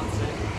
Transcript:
Johnson.